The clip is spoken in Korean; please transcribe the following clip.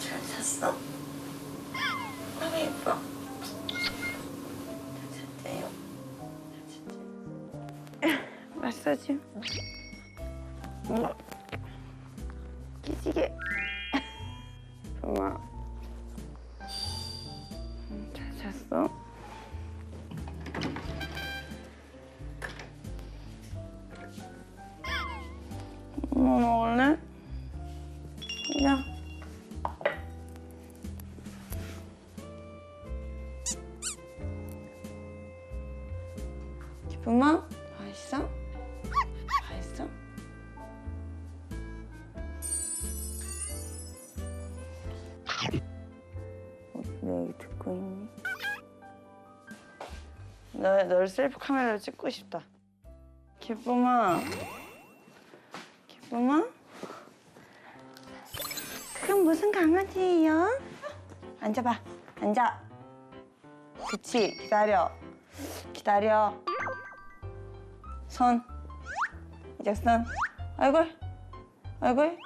잤어? 너무 예뻐. 잤대요. 마사지. 응. 기지개. 응, 잘 잤어? 뭐 먹을래? 그냥. 기쁨아? 맛있어? 맛있어? 왜 여기 듣고 있니? 너, 널 셀프 카메라로 찍고 싶다. 기쁨아. 기쁨아? 무슨 강아지예요? 앉아봐. 앉아. 그치. 기다려. 기다려. 손. 이제 손. 얼굴. 얼굴.